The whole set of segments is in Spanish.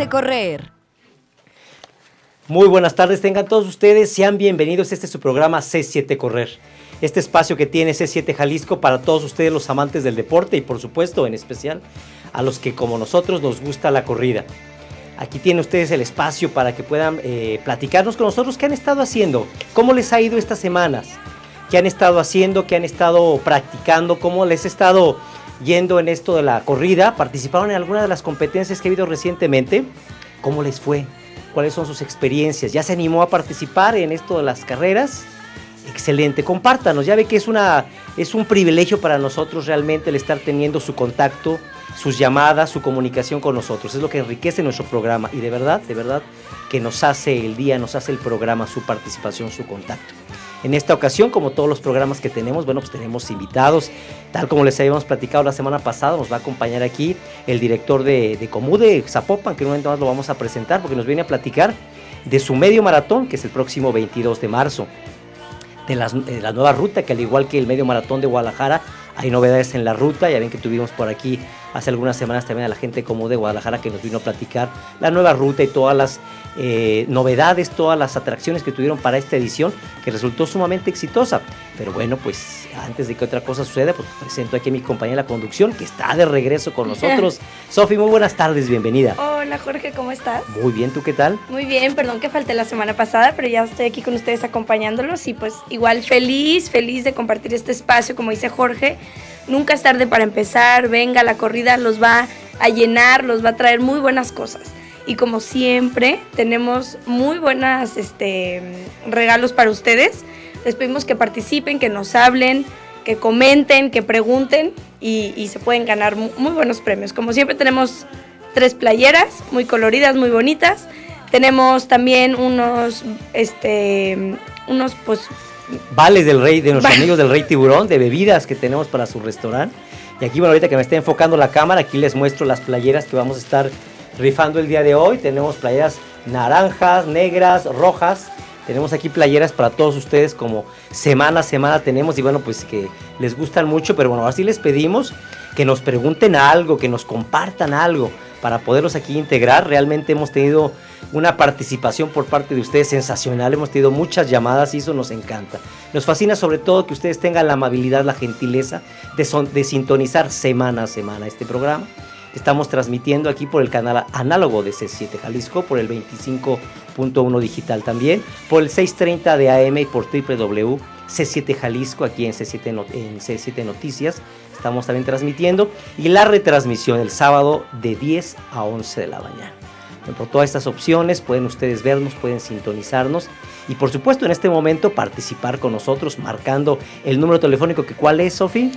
C7 Correr. Muy buenas tardes, tengan todos ustedes, sean bienvenidos. Este es su programa C7 Correr. Este espacio que tiene C7 Jalisco para todos ustedes los amantes del deporte y por supuesto en especial a los que como nosotros nos gusta la corrida. Aquí tienen ustedes el espacio para que puedan eh, platicarnos con nosotros qué han estado haciendo, cómo les ha ido estas semanas, qué han estado haciendo, qué han estado practicando, cómo les ha estado yendo en esto de la corrida, participaron en alguna de las competencias que ha habido recientemente, cómo les fue, cuáles son sus experiencias, ya se animó a participar en esto de las carreras. Excelente, compártanos, ya ve que es, una, es un privilegio para nosotros realmente el estar teniendo su contacto, sus llamadas, su comunicación con nosotros. Es lo que enriquece nuestro programa y de verdad, de verdad que nos hace el día, nos hace el programa, su participación, su contacto. En esta ocasión, como todos los programas que tenemos, bueno, pues tenemos invitados, tal como les habíamos platicado la semana pasada, nos va a acompañar aquí el director de, de Comude, Zapopan, que en un momento más lo vamos a presentar porque nos viene a platicar de su medio maratón, que es el próximo 22 de marzo. De, de la nueva ruta, que al igual que el medio maratón de Guadalajara, hay novedades en la ruta. Ya ven que tuvimos por aquí hace algunas semanas también a la gente como de Guadalajara que nos vino a platicar la nueva ruta y todas las eh, novedades, todas las atracciones que tuvieron para esta edición, que resultó sumamente exitosa. Pero bueno, pues antes de que otra cosa suceda, pues presento aquí a mi compañera de conducción que está de regreso con nosotros. Sofi, muy buenas tardes, bienvenida. Hola Jorge, ¿cómo estás? Muy bien, ¿tú qué tal? Muy bien, perdón que falté la semana pasada, pero ya estoy aquí con ustedes acompañándolos y pues igual feliz, feliz de compartir este espacio, como dice Jorge. Nunca es tarde para empezar, venga, la corrida los va a llenar, los va a traer muy buenas cosas. Y como siempre, tenemos muy buenos este, regalos para ustedes. Les pedimos que participen, que nos hablen, que comenten, que pregunten y, se pueden ganar muy, muy buenos premios. Como siempre tenemos tres playeras muy coloridas, muy bonitas. Tenemos también unos, este, unos pues vales del rey, de nuestros amigos del Rey Tiburón, de bebidas que tenemos para su restaurante. Y aquí, bueno, ahorita que me está enfocando la cámara, aquí les muestro las playeras que vamos a estar rifando el día de hoy. Tenemos playeras naranjas, negras, rojas. Tenemos aquí playeras para todos ustedes como semana a semana tenemos y bueno, pues que les gustan mucho, pero bueno, así les pedimos que nos pregunten algo, que nos compartan algo para poderlos aquí integrar. Realmente hemos tenido una participación por parte de ustedes sensacional. Hemos tenido muchas llamadas y eso nos encanta. Nos fascina sobre todo que ustedes tengan la amabilidad, la gentileza de, de sintonizar semana a semana este programa. Estamos transmitiendo aquí por el canal análogo de C7 Jalisco, por el 25.1 digital también, por el 630 de AM y por www.c7 Jalisco aquí en C7, en C7 Noticias. Estamos también transmitiendo y la retransmisión el sábado de 10 a 11 de la mañana. Por todas estas opciones pueden ustedes vernos, pueden sintonizarnos y por supuesto en este momento participar con nosotros marcando el número telefónico que cuál es, Sofi.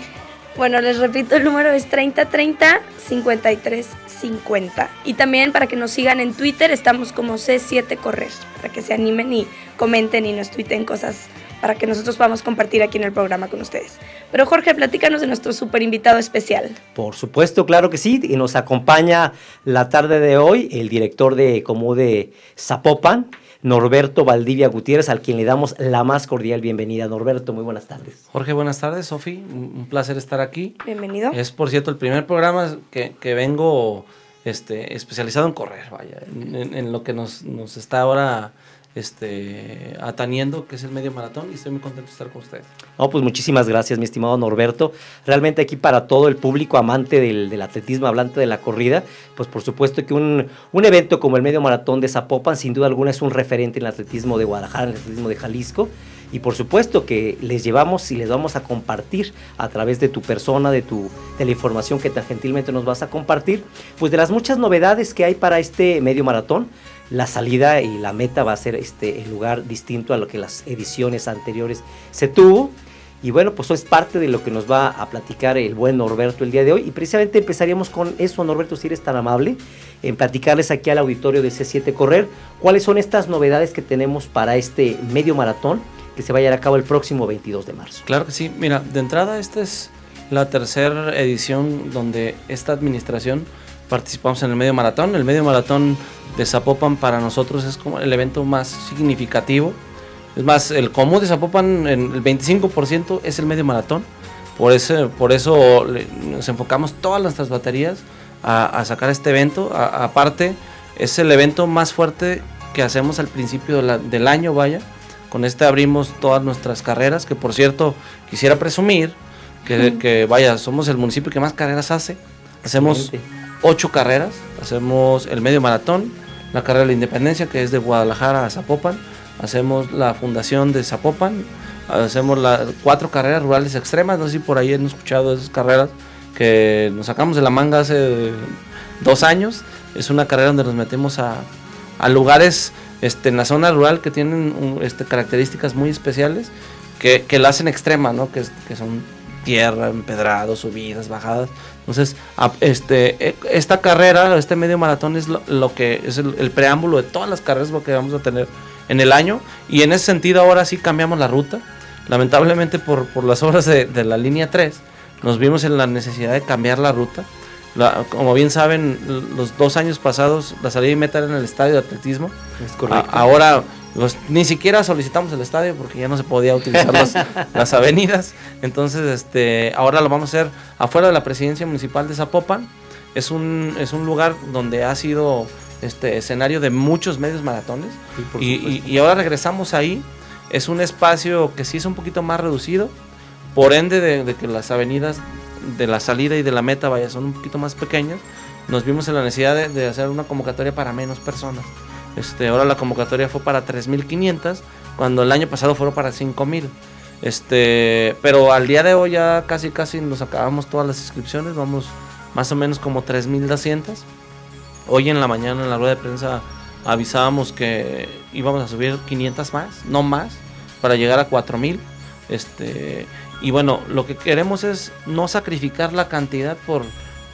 Bueno, les repito, el número es 3030 5350. Y también para que nos sigan en Twitter, estamos como C7 Correr, para que se animen y comenten y nos tuiten cosas para que nosotros podamos compartir aquí en el programa con ustedes. Pero Jorge, platícanos de nuestro super invitado especial. Por supuesto, claro que sí, y nos acompaña la tarde de hoy el director de de Zapopan, Norberto Valdivia Gutiérrez, al quien le damos la más cordial bienvenida. Norberto, muy buenas tardes. Jorge, buenas tardes. Sofi, un placer estar aquí. Bienvenido. Es, por cierto, el primer programa que, que vengo este, especializado en correr, vaya, en, en lo que nos, nos está ahora este, ataniendo, que es el medio maratón, y estoy muy contento de estar con ustedes. No, pues muchísimas gracias, mi estimado Norberto. Realmente aquí para todo el público amante del, atletismo, hablante de la corrida, pues por supuesto que un, un, evento como el medio maratón de Zapopan, sin duda alguna, es un referente en el atletismo de Guadalajara, en el atletismo de Jalisco. Y por supuesto que les llevamos y les vamos a compartir a través de tu persona, de, tu, de la información que tan gentilmente nos vas a compartir, pues de las muchas novedades que hay para este medio maratón la salida y la meta va a ser este el lugar distinto a lo que las ediciones anteriores se tuvo. Y bueno, pues eso es parte de lo que nos va a platicar el buen Norberto el día de hoy. Y precisamente empezaríamos con eso, Norberto, si eres tan amable, en platicarles aquí al auditorio de C7 Correr, cuáles son estas novedades que tenemos para este medio maratón que se va a llevar a cabo el próximo 22 de marzo. Claro que sí. Mira, de entrada esta es la tercera edición donde esta administración participamos en el medio maratón. El medio maratón de Zapopan para nosotros es como el evento más significativo. Es más, el común de Zapopan, el 25% es el medio maratón. Por eso, por eso nos enfocamos todas nuestras baterías a, sacar este evento. aparte, es el evento más fuerte que hacemos al principio del año, vaya. Con este abrimos todas nuestras carreras, que por cierto, quisiera presumir que, vaya, somos el municipio que más carreras hace. Hacemos ocho carreras, hacemos el medio maratón, la carrera de la independencia, que es de Guadalajara a Zapopan, hacemos la fundación de Zapopan, hacemos las cuatro carreras rurales extremas, no sé si por ahí han escuchado esas carreras que nos sacamos de la manga hace dos años. Es una carrera donde nos metemos a, lugares este, en la zona rural que tienen este, características muy especiales que, la hacen extrema, ¿no? que, que son tierra, empedrados, subidas, bajadas. Entonces, este, e, esta carrera, este medio maratón es lo, que es el, preámbulo de todas las carreras que vamos a tener en el año. Y en ese sentido, ahora sí cambiamos la ruta. Lamentablemente, por, por las obras de, de la línea 3, nos vimos en la necesidad de cambiar la ruta. como bien saben, los dos años pasados la salida y meta era en el estadio de atletismo. Es correcto. ahora ni siquiera solicitamos el estadio porque ya no se podía utilizar las, avenidas. Entonces, este, ahora lo vamos a hacer afuera de la presidencia municipal de Zapopan. Es un, es un lugar donde ha sido este escenario de muchos medios maratones. y, ahora regresamos ahí. Es un espacio que sí es un poquito más reducido. Por ende de, que las avenidas de la salida y de la meta vaya son un poquito más pequeñas, nos vimos en la necesidad de hacer una convocatoria para menos personas. Este, ahora la convocatoria fue para 3.500, cuando el año pasado fueron para 5.000. Este, pero al día de hoy ya casi casi nos acabamos todas las inscripciones, vamos más o menos como 3.200. Hoy en la mañana en la rueda de prensa avisábamos que íbamos a subir 500 más, no más, para llegar a 4.000. Este, y bueno, lo que queremos es no sacrificar la cantidad por,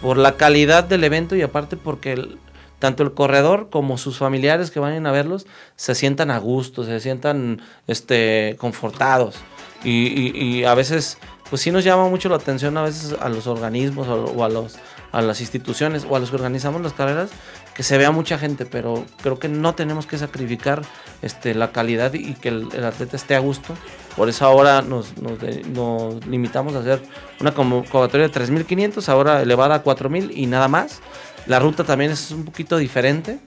por la calidad del evento y aparte porque el, tanto el corredor como sus familiares que vayan a verlos se sientan a gusto, se sientan este, confortados. Y, a veces, pues sí nos llama mucho la atención a veces a los organismos o, a, los, a las instituciones o a los que organizamos las carreras, que se vea mucha gente, pero creo que no tenemos que sacrificar este, la calidad y que el, atleta esté a gusto. Por eso ahora nos, nos, nos limitamos a hacer una convocatoria de 3.500, ahora elevada a 4.000 y nada más. La ruta también es un poquito diferente.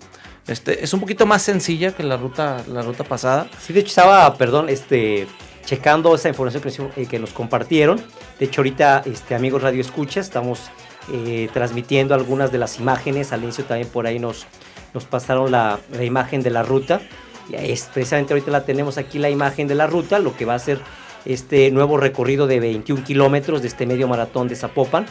Este, es un poquito más sencilla que la ruta, la ruta pasada. Sí, de hecho estaba, perdón, este, checando esa información que, eh, nos compartieron. De hecho, ahorita, este, amigos Radio Escucha, estamos eh, transmitiendo algunas de las imágenes. Al inicio también por ahí nos, nos pasaron la, la imagen de la ruta. Y es, precisamente ahorita la tenemos aquí la imagen de la ruta, lo que va a ser este nuevo recorrido de 21 kilómetros de este medio maratón de Zapopan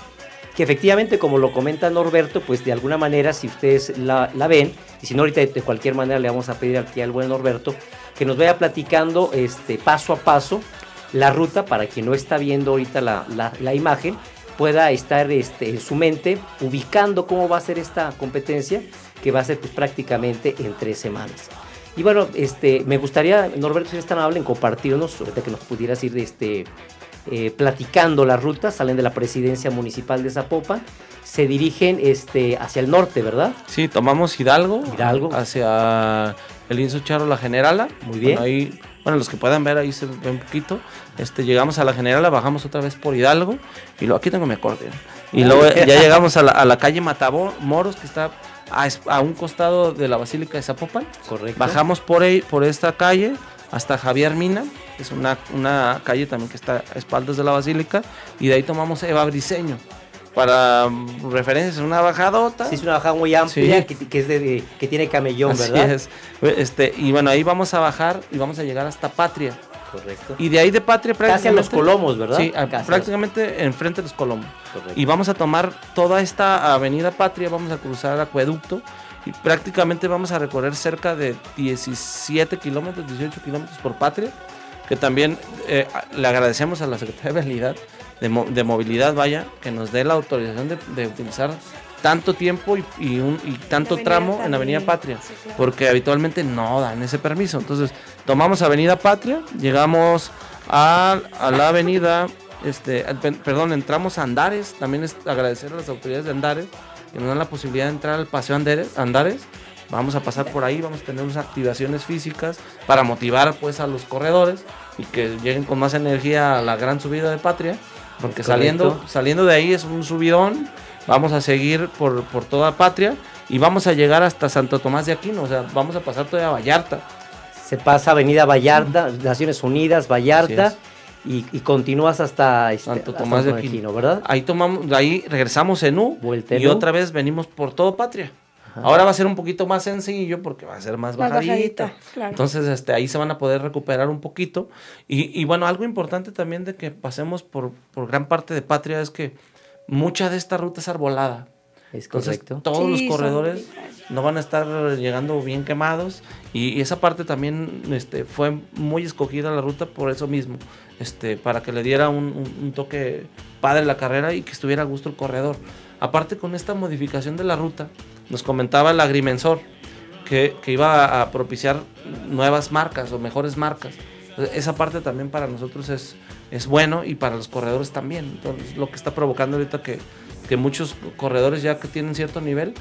efectivamente, como lo comenta Norberto, pues de alguna manera, si ustedes la, ven, y si no, ahorita de cualquier manera le vamos a pedir aquí al buen Norberto que nos vaya platicando este, paso a paso la ruta para quien no está viendo ahorita la, imagen pueda estar este, en su mente ubicando cómo va a ser esta competencia que va a ser pues prácticamente en tres semanas. Y bueno, este, me gustaría, Norberto, si es tan amable en compartirnos, ahorita que nos pudieras ir de este, eh, platicando la ruta, salen de la presidencia municipal de Zapopan, se dirigen este, hacia el norte, ¿verdad? Sí, tomamos Hidalgo, Hidalgo. hacia el Inso Charo, la Generala. Muy bien. Bueno, ahí, bueno, los que puedan ver ahí se ve un poquito. Este, llegamos a la Generala, bajamos otra vez por Hidalgo y luego aquí tengo mi acordeón. Y luego ya llegamos a la, a la calle Matamoros, que está a, a, un costado de la Basílica de Zapopan. Correcto. Bajamos por, ahí, por esta calle hasta Javier Mina es una, una calle también que está a espaldas de la basílica, y de ahí tomamos Eva Briseño. Para referencias, una bajadota. Sí, es una bajada muy amplia que, es de, que tiene camellón, ¿verdad? Este, y bueno, ahí vamos a bajar y vamos a llegar hasta Patria. Correcto. Y de ahí de Patria prácticamente. Casi a los Colomos, ¿verdad? Sí, prácticamente enfrente de los Colomos. Y vamos a tomar toda esta avenida Patria, vamos a cruzar el acueducto y prácticamente vamos a recorrer cerca de 17 kilómetros, 18 kilómetros por Patria que también eh, le agradecemos a la Secretaría de Movilidad, de, Movilidad, vaya, que nos dé la autorización de, utilizar tanto tiempo y, un, tanto tramo en Avenida Patria, porque habitualmente no dan ese permiso. Entonces, tomamos Avenida Patria, llegamos a, la avenida, este, perdón, entramos a Andares, también es agradecer a las autoridades de Andares que nos dan la posibilidad de entrar al Paseo Andares, Andares vamos a pasar por ahí, vamos a tener unas activaciones físicas para motivar pues a los corredores y que lleguen con más energía a la gran subida de Patria, porque saliendo, saliendo de ahí es un subidón vamos a seguir por, por toda Patria y vamos a llegar hasta Santo Tomás de Aquino, o sea, vamos a pasar todavía a Vallarta. Se pasa Avenida Vallarta, Naciones Unidas, Vallarta. Y, y, continúas hasta este, Santo Tomás de Aquino, ¿verdad? Ahí tomamos, ahí regresamos en U y otra vez venimos por todo Patria. Ahora va a ser un poquito más sencillo porque va a ser más, bajadita. Entonces, este, ahí se van a poder recuperar un poquito. Y, y bueno, algo importante también de que pasemos por, por, gran parte de Patria es que mucha de esta ruta es arbolada. Es correcto. todos los corredores no van a estar llegando bien quemados y, esa parte también este, fue muy escogida la ruta por eso mismo, este, para que le diera un, toque padre la carrera y que estuviera a gusto el corredor. Aparte con esta modificación de la ruta, nos comentaba el agrimensor que, que iba a propiciar nuevas marcas o mejores marcas. Esa parte también para nosotros es, es bueno y para los corredores también. Entonces, lo que está provocando ahorita que que muchos corredores ya que tienen cierto nivel,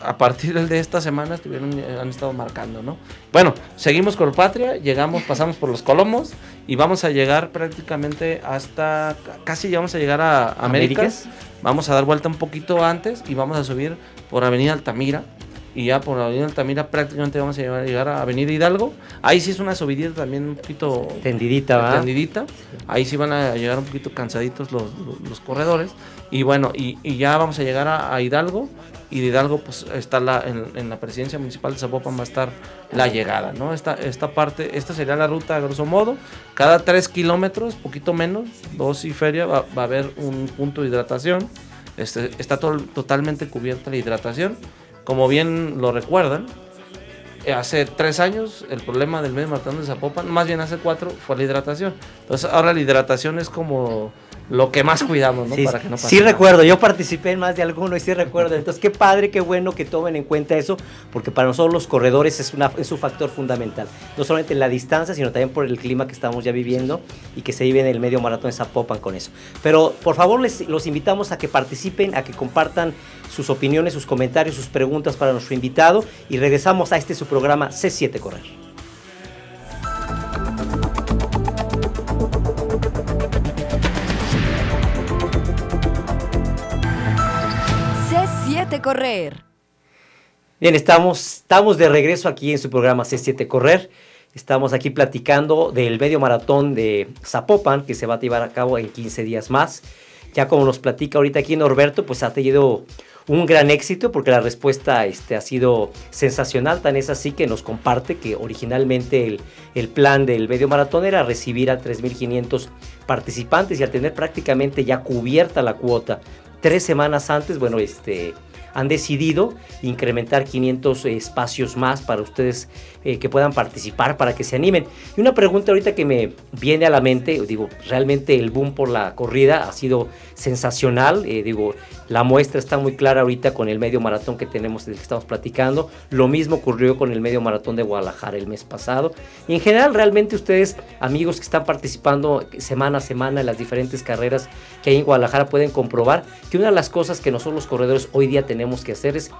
a partir de esta semana estuvieron, han estado marcando, ¿no? Bueno, seguimos con Patria, llegamos, pasamos por los Colomos y vamos a llegar prácticamente hasta, casi ya vamos a llegar a Américas. Vamos a dar vuelta un poquito antes y vamos a subir por Avenida Altamira. Y ya por Avenida Altamira prácticamente vamos a llegar, a Avenida Hidalgo. Ahí sí es una subidita también un poquito... Tendidita, ¿va? Tendidita. Ahí sí van a llegar un poquito cansaditos los, los corredores. Y bueno, y, y, ya vamos a llegar a, Hidalgo. Y de Hidalgo, pues está la, en, la presidencia municipal de Zapopan va a estar la llegada, ¿no? Esta, esta parte, esta sería la ruta, a grosso modo. Cada tres kilómetros, poquito menos, dos y feria, va, va a haber un punto de hidratación. Este, está todo, totalmente cubierta la hidratación. Como bien lo recuerdan, hace tres años el problema del medio maratón de Zapopan, más bien hace cuatro, fue la hidratación. Entonces ahora la hidratación es como lo que más cuidamos, ¿no? Sí, Para que no pase sí recuerdo, yo participé en más de alguno y sí recuerdo. Entonces, qué padre, qué bueno que tomen en cuenta eso, porque para nosotros los corredores es, una, es un factor fundamental. No solamente en la distancia, sino también por el clima que estamos ya viviendo y que se vive en el medio maratón de Zapopan con eso. Pero, por favor, les, los invitamos a que participen, a que compartan sus opiniones, sus comentarios, sus preguntas para nuestro invitado y regresamos a este su programa C7 Correr. Correr. Bien, estamos, estamos de regreso aquí en su programa C7 Correr. Estamos aquí platicando del medio maratón de Zapopan que se va a llevar a cabo en 15 días más. Ya como nos platica ahorita aquí Norberto, pues ha tenido un gran éxito porque la respuesta este, ha sido sensacional. Tan es así que nos comparte que originalmente el, el plan del medio maratón era recibir a 3.500 participantes y al tener prácticamente ya cubierta la cuota tres semanas antes, bueno, este, han decidido incrementar 500 espacios más para ustedes eh, que puedan participar, para que se animen. Y una pregunta ahorita que me viene a la mente, digo, realmente el boom por la corrida ha sido sensacional, eh, digo, la muestra está muy clara ahorita con el medio maratón que tenemos del que estamos platicando. Lo mismo ocurrió con el medio maratón de Guadalajara el mes pasado. Y en general, realmente ustedes, amigos que están participando semana a semana en las diferentes carreras que hay en Guadalajara, pueden comprobar que una de las cosas que nosotros los corredores hoy día tenemos que hacer es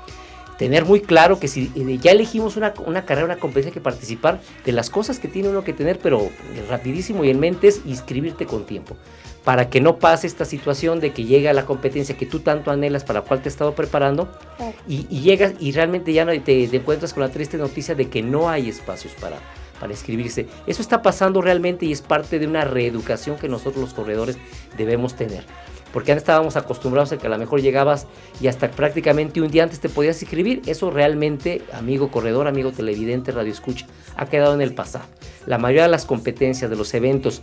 tener muy claro que si eh, ya elegimos una, una, carrera, una competencia que participar, de las cosas que tiene uno que tener, pero rapidísimo y en mente es inscribirte con tiempo para que no pase esta situación de que llega la competencia que tú tanto anhelas para la cual te has estado preparando y, llegas y realmente ya no te, te, encuentras con la triste noticia de que no hay espacios para, para inscribirse. Eso está pasando realmente y es parte de una reeducación que nosotros los corredores debemos tener. Porque antes estábamos acostumbrados a que a lo mejor llegabas y hasta prácticamente un día antes te podías inscribir. Eso realmente, amigo corredor, amigo televidente, radio escucha, ha quedado en el pasado. La mayoría de las competencias, de los eventos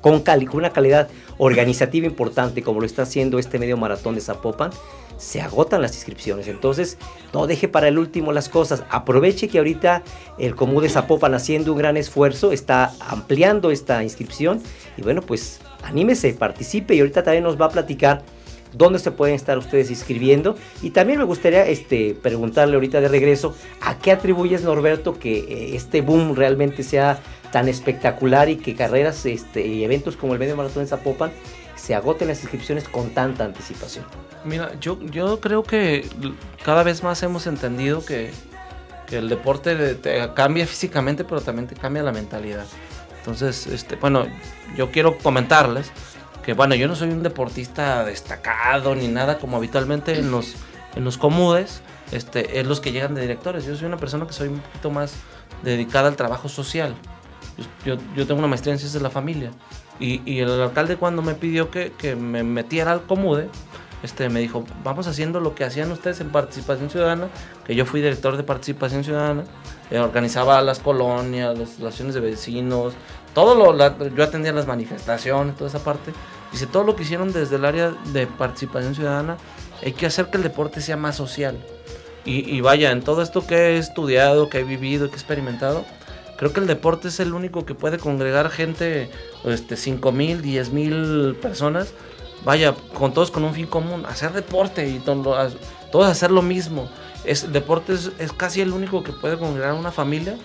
con, una calidad organizativa importante, como lo está haciendo este medio maratón de Zapopan, se agotan las inscripciones. Entonces, no deje para el último las cosas. Aproveche que ahorita el Comú de Zapopan, haciendo un gran esfuerzo, está ampliando esta inscripción. Y bueno, pues anímese, participe. Y ahorita también nos va a platicar dónde se pueden estar ustedes inscribiendo. Y también me gustaría este, preguntarle ahorita de regreso, ¿a qué atribuyes, Norberto, que eh, este boom realmente sea tan espectacular y que carreras este, y eventos como el Medio Maratón de Zapopan se agoten las inscripciones con tanta anticipación? Mira, yo, yo creo que cada vez más hemos entendido que, que el deporte te cambia físicamente, pero también te cambia la mentalidad. Entonces, este, bueno, yo quiero comentarles que bueno, yo no soy un deportista destacado ni nada como habitualmente en los, en los comudes, este, es los que llegan de directores. Yo soy una persona que soy un poquito más dedicada al trabajo social. Yo, yo tengo una maestría en ciencias de la familia. Y, y el alcalde cuando me pidió que, que, me metiera al comude, este, me dijo, vamos haciendo lo que hacían ustedes en Participación Ciudadana, que yo fui director de Participación Ciudadana, eh, organizaba las colonias, las relaciones de vecinos, todo lo, la, yo atendía las manifestaciones, toda esa parte. Dice, todo lo que hicieron desde el área de Participación Ciudadana, hay que hacer que el deporte sea más social. Y, y vaya, en todo esto que he estudiado, que he vivido, que he experimentado, creo que el deporte es el único que puede congregar gente, este, 5 mil, 10 mil personas, vaya, con todos con un fin común, hacer deporte y todo, todos hacer lo mismo. Es, el deporte es, es, casi el único que puede congregar una familia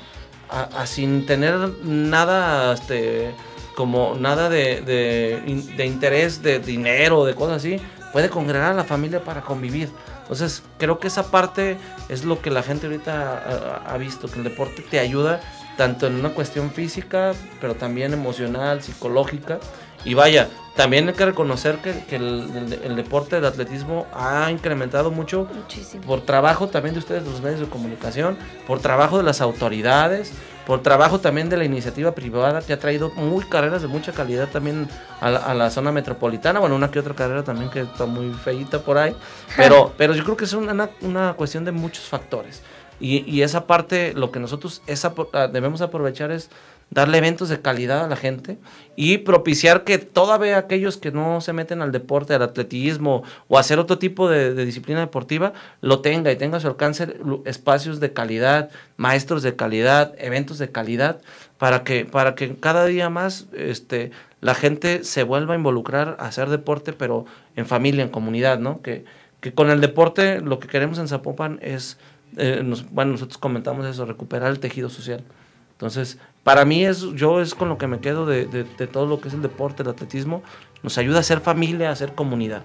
a, a sin tener nada, este, como nada de, de, de interés, de dinero, de cosas así, puede congregar a la familia para convivir. Entonces, creo que esa parte es lo que la gente ahorita ha, ha, visto, que el deporte te ayuda tanto en una cuestión física, pero también emocional, psicológica. Y vaya, también hay que reconocer que, que el, el, el, deporte del atletismo ha incrementado mucho Muchísimo. por trabajo también de ustedes, los medios de comunicación, por trabajo de las autoridades, por trabajo también de la iniciativa privada que ha traído muy carreras de mucha calidad también a la, a la zona metropolitana. Bueno, una que otra carrera también que está muy feita por ahí, pero, pero yo creo que es una, una cuestión de muchos factores. Y, esa parte, lo que nosotros esa, debemos aprovechar es darle eventos de calidad a la gente y propiciar que todavía aquellos que no se meten al deporte, al atletismo o hacer otro tipo de, de, disciplina deportiva, lo tenga y tenga a su alcance espacios de calidad, maestros de calidad, eventos de calidad, para que, para que cada día más este, la gente se vuelva a involucrar a hacer deporte, pero en familia, en comunidad, ¿no? Que, que con el deporte lo que queremos en Zapopan es eh, nos, bueno, nosotros comentamos eso, recuperar el tejido social. Entonces, para mí es, yo es con lo que me quedo de, de, de, todo lo que es el deporte, el atletismo, nos ayuda a ser familia, a ser comunidad.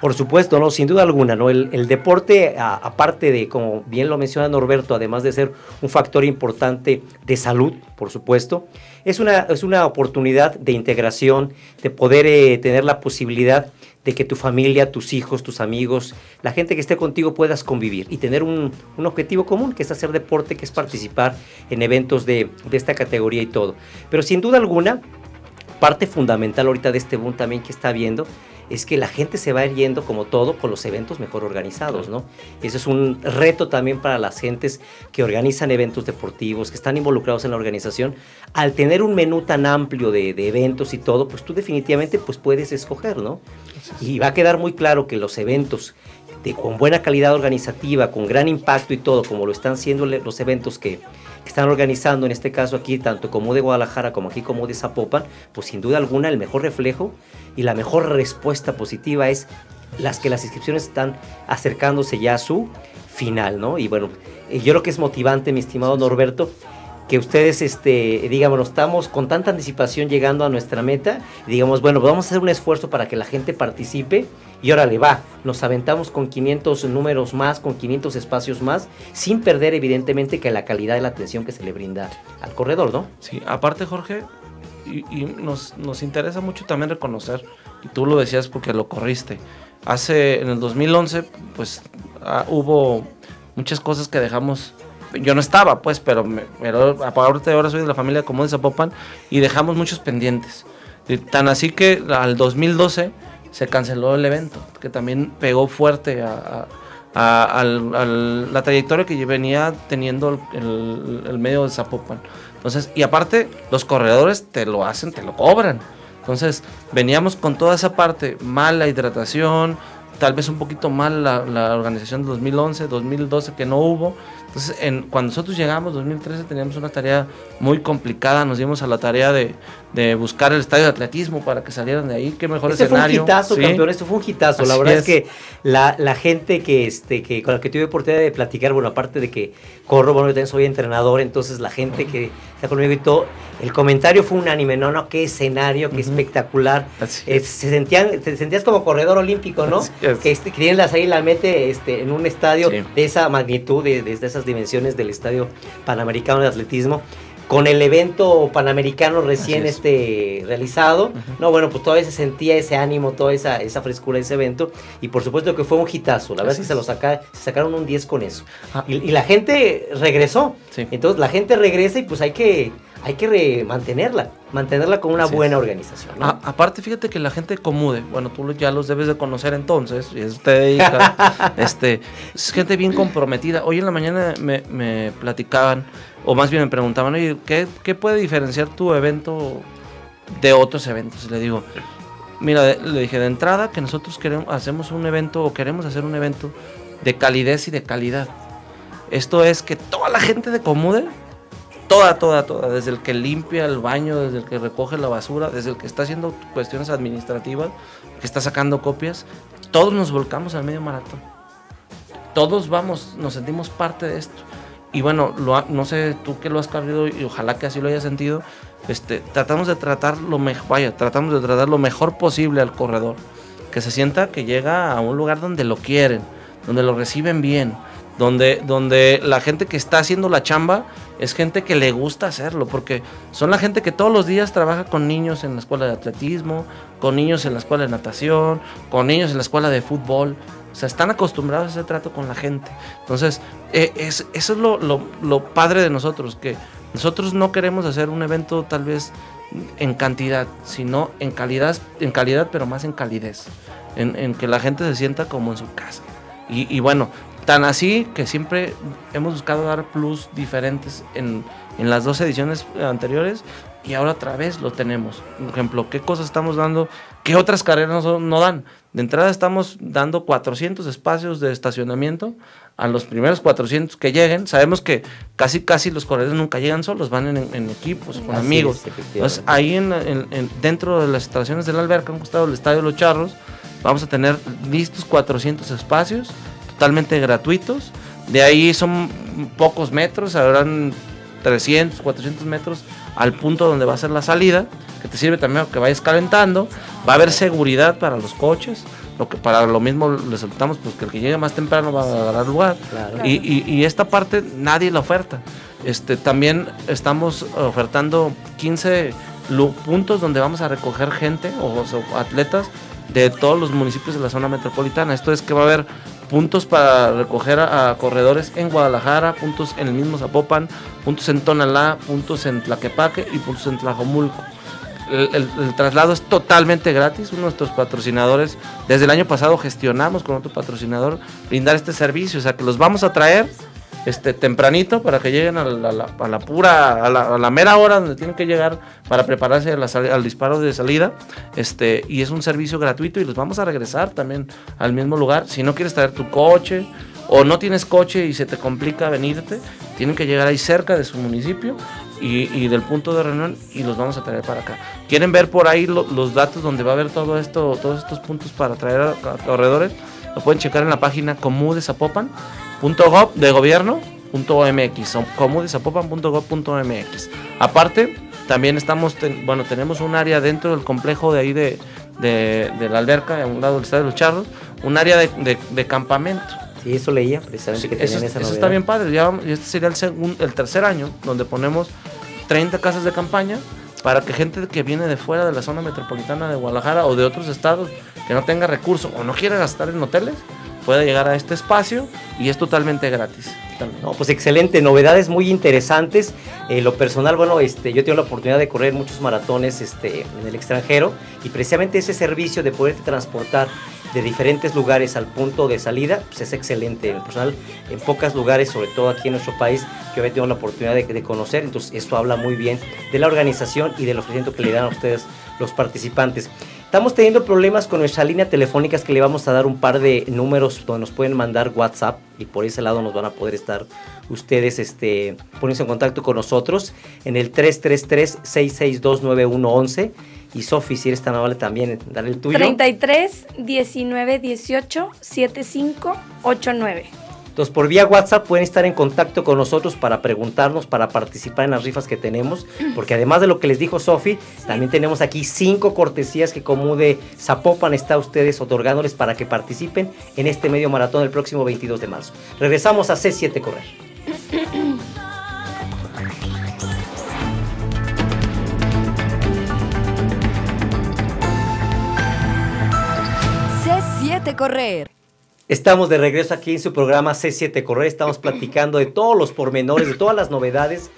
Por supuesto, no, sin duda alguna, ¿no? El, el deporte, a, aparte de, como bien lo menciona Norberto, además de ser un factor importante de salud, por supuesto, es una, es una oportunidad de integración, de poder eh, tener la posibilidad de que tu familia, tus hijos, tus amigos, la gente que esté contigo puedas convivir y tener un, un objetivo común, que es hacer deporte, que es participar en eventos de, de, esta categoría y todo. Pero sin duda alguna, parte fundamental ahorita de este boom también que está viendo es que la gente se va yendo como todo con los eventos mejor organizados, ¿no? Eso es un reto también para las gentes que organizan eventos deportivos, que están involucrados en la organización. Al tener un menú tan amplio de, de eventos y todo, pues tú definitivamente pues puedes escoger, ¿no? Y va a quedar muy claro que los eventos de, con buena calidad organizativa, con gran impacto y todo, como lo están siendo los eventos que, que están organizando, en este caso aquí, tanto como de Guadalajara como aquí como de Zapopan, pues sin duda alguna el mejor reflejo y la mejor respuesta positiva es las que las inscripciones están acercándose ya a su final, ¿no? Y bueno, yo creo que es motivante, mi estimado Norberto, que ustedes, este, digamos, estamos con tanta anticipación llegando a nuestra meta, digamos, bueno, vamos a hacer un esfuerzo para que la gente participe, y órale, va, nos aventamos con 500 números más, con 500 espacios más, sin perder evidentemente que la calidad de la atención que se le brinda al corredor, ¿no? Sí, aparte Jorge, y, nos, nos, interesa mucho también reconocer, y tú lo decías porque lo corriste, hace, en el 2011, pues uh, hubo muchas cosas que dejamos yo no estaba, pues, pero, me, pero ahorita ahora soy de la familia como de Zapopan y dejamos muchos pendientes. Tan así que al 2012 se canceló el evento, que también pegó fuerte a, la trayectoria que venía teniendo el, medio de Zapopan. Entonces, y aparte, los corredores te lo hacen, te lo cobran. Entonces, veníamos con toda esa parte, mala hidratación, tal vez un poquito mal la organización de 2011, 2012 que no hubo. Entonces, en, cuando nosotros llegamos, 2013, teníamos una tarea muy complicada. Nos dimos a la tarea de, de buscar el estadio de atletismo para que salieran de ahí. Qué mejor este escenario. Fue un hitazo, ¿sí? campeón. Esto fue un hitazo. Así la verdad es. es, que la, la gente que, este, que con la que tuve oportunidad de platicar, bueno, aparte de que corro, bueno, yo también soy entrenador, entonces la gente que está conmigo y todo, el comentario fue unánime. No, no, qué escenario, qué uh -huh. espectacular. Eh, se sentían, te sentías como corredor olímpico, ¿no? Que este, querían las ahí la mete este, en un estadio sí. de esa magnitud, de, de esas dimensiones del Estadio Panamericano de Atletismo. Con el evento panamericano recién este realizado. No, bueno, pues todavía se sentía ese ánimo, toda esa, esa frescura de ese evento. Y por supuesto que fue un hitazo. La verdad es que se lo saca, se sacaron un 10 con eso. Ah. Y, y, la gente regresó. Entonces la gente regresa y pues hay que hay que mantenerla, mantenerla con una buena organización. aparte, fíjate que la gente comude, bueno, tú ya los debes de conocer entonces, y eso te dedica, este, es gente bien comprometida. Hoy en la mañana me, platicaban, o más bien me preguntaban, oye, ¿qué, ¿qué, puede diferenciar tu evento de otros eventos? Y le digo, mira, le dije de entrada que nosotros queremos, hacemos un evento o queremos hacer un evento de calidez y de calidad. Esto es que toda la gente de Comude Toda, toda, toda. Desde el que limpia el baño, desde el que recoge la basura, desde el que está haciendo cuestiones administrativas, que está sacando copias. Todos nos volcamos al medio maratón. Todos vamos, nos sentimos parte de esto. Y bueno, no sé tú que lo has cargado y ojalá que así lo hayas sentido. Este, tratamos de tratar lo mejor, vaya, tratamos de tratar lo mejor posible al corredor. Que se sienta que llega a un lugar donde lo quieren, donde lo reciben bien, donde, donde la gente que está haciendo la chamba es gente que le gusta hacerlo, porque son la gente que todos los días trabaja con niños en la escuela de atletismo, con niños en la escuela de natación, con niños en la escuela de fútbol. O sea, están acostumbrados a ese trato con la gente. Entonces, e, es, eso es lo, lo, padre de nosotros, que nosotros no queremos hacer un evento tal vez en cantidad, sino en calidad, en calidad pero más en calidez, en, que la gente se sienta como en su casa. Y, bueno, Tan así que siempre hemos buscado dar plus diferentes en, las dos ediciones anteriores y ahora otra vez lo tenemos. Por ejemplo, ¿qué cosas estamos dando? ¿Qué otras carreras no, dan? De entrada estamos dando 400 espacios de estacionamiento a los primeros 400 que lleguen. Sabemos que casi casi los corredores nunca llegan solos, van en, equipos, con amigos. Entonces ahí en, dentro de las instalaciones del alberca, un costado del Estadio Los Charros, vamos a tener listos 400 espacios totalmente gratuitos. De ahí son pocos metros, habrán 300, 400 metros al punto donde va a ser la salida, que te sirve también que vayas calentando. Va a haber seguridad para los coches, lo que para lo mismo le soltamos, pues que el que llegue más temprano va a agarrar lugar. Y, esta parte nadie la oferta. Este, también estamos ofertando 15 puntos donde vamos a recoger gente o atletas de todos los municipios de la zona metropolitana. Esto es que va a haber puntos para recoger a, corredores en Guadalajara, puntos en el mismo Zapopan, puntos en Tonalá, puntos en Tlaquepaque y puntos en Tlajomulco. El, traslado es totalmente gratis. Uno de nuestros patrocinadores, desde el año pasado gestionamos con otro patrocinador brindar este servicio. O sea que los vamos a traer este, tempranito para que lleguen a la, pura, a la, mera hora donde tienen que llegar para prepararse al disparo de salida. Este, y es un servicio gratuito y los vamos a regresar también al mismo lugar. Si no quieres traer tu coche o no tienes coche y se te complica venirte, tienen que llegar ahí cerca de su municipio y, del punto de reunión y los vamos a traer para acá. ¿Quieren ver por ahí los datos donde va a haber todo esto, todos estos puntos para traer a, corredores? Lo pueden checar en la página Comú de Zapopan .gov de gobierno .mx comudesapopan.gov.mx aparte también estamos bueno tenemos un área dentro del complejo de ahí de, de, la alberca a un lado del estadio de los charros un área de, campamento Sí, eso leía precisamente que eso, esa eso está bien padre. Ya, este sería el, segundo, el tercer año donde ponemos 30 casas de campaña para que gente que viene de fuera de la zona metropolitana de Guadalajara o de otros estados que no tenga recursos o no quiera gastar en hoteles, pueda llegar a este espacio y es totalmente gratis. No, pues excelente, novedades muy interesantes. En lo personal, bueno, este, yo tengo la oportunidad de correr muchos maratones este, en el extranjero y precisamente ese servicio de poder transportar de diferentes lugares al punto de salida, pues es excelente. En personal, en pocos lugares, sobre todo aquí en nuestro país, yo he tenido la oportunidad de, de, conocer, entonces esto habla muy bien de la organización y del ofrecimiento que le dan a ustedes los participantes. Estamos teniendo problemas con nuestra línea telefónica, es que le vamos a dar un par de números donde nos pueden mandar WhatsApp y por ese lado nos van a poder estar ustedes este, poniéndose en contacto con nosotros en el 333-662-9111. Y Sofi, si eres tan amable también, dar el tuyo. 33 19 18 75 89. Entonces, por vía WhatsApp pueden estar en contacto con nosotros para preguntarnos, para participar en las rifas que tenemos, porque además de lo que les dijo Sofi, también tenemos aquí cinco cortesías que como de Zapopan está ustedes otorgándoles para que participen en este medio maratón el próximo 22 de marzo. Regresamos a C7 Correr. C7 Correr. Estamos de regreso aquí en su programa C7 Correr. Estamos platicando de todos los pormenores, de todas las novedades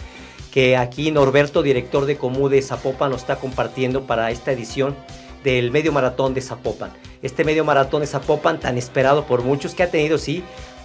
que aquí Norberto, director de Comude Zapopan, nos está compartiendo para esta edición del medio maratón de Zapopan. Este medio maratón de Zapopan tan esperado por muchos que ha tenido, sí,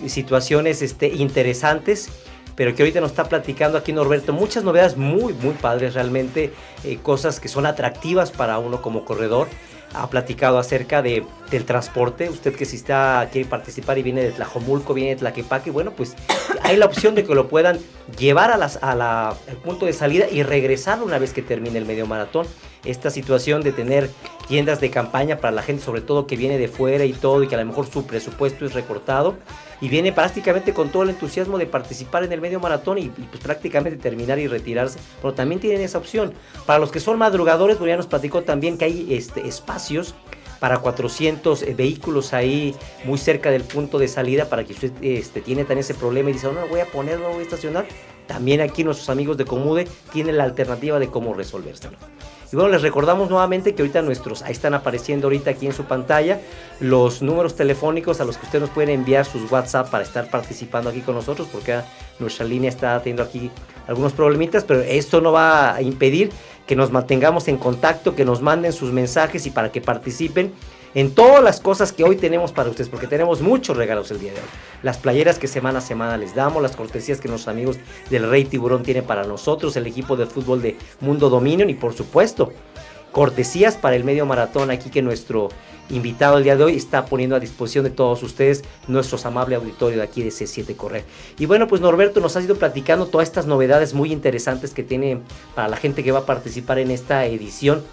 situaciones este, interesantes pero que ahorita nos está platicando aquí Norberto. Muchas novedades muy, muy padres realmente, eh, cosas que son atractivas para uno como corredor ha platicado acerca de, del transporte. Usted que si está, quiere participar y viene de Tlajomulco, viene de Tlaquepaque, bueno, pues hay la opción de que lo puedan llevar a las, a la, al punto de salida y regresar una vez que termine el medio maratón. Esta situación de tener tiendas de campaña para la gente, sobre todo que viene de fuera y todo, y que a lo mejor su presupuesto es recortado, y viene prácticamente con todo el entusiasmo de participar en el medio maratón y, pues prácticamente terminar y retirarse, pero también tienen esa opción. Para los que son madrugadores, pues ya nos platicó también que hay este, espacios para 400 eh, vehículos ahí muy cerca del punto de salida para que usted este, tiene ese problema y dice, no, voy a poner, no voy a estacionar. También aquí nuestros amigos de Comude tienen la alternativa de cómo resolvérselo. Y bueno, les recordamos nuevamente que ahorita nuestros, ahí están apareciendo ahorita aquí en su pantalla los números telefónicos a los que ustedes nos pueden enviar sus WhatsApp para estar participando aquí con nosotros, porque nuestra línea está teniendo aquí algunos problemitas, pero esto no va a impedir que nos mantengamos en contacto, que nos manden sus mensajes y para que participen en todas las cosas que hoy tenemos para ustedes, porque tenemos muchos regalos el día de hoy. Las playeras que semana a semana les damos, las cortesías que nuestros amigos del Rey Tiburón tienen para nosotros, el equipo de fútbol de Mundo Dominion y por supuesto, cortesías para el medio maratón aquí que nuestro invitado el día de hoy está poniendo a disposición de todos ustedes, nuestros amables auditorio de aquí de C7 Correr. Y bueno, pues Norberto nos ha ido platicando todas estas novedades muy interesantes que tiene para la gente que va a participar en esta edición.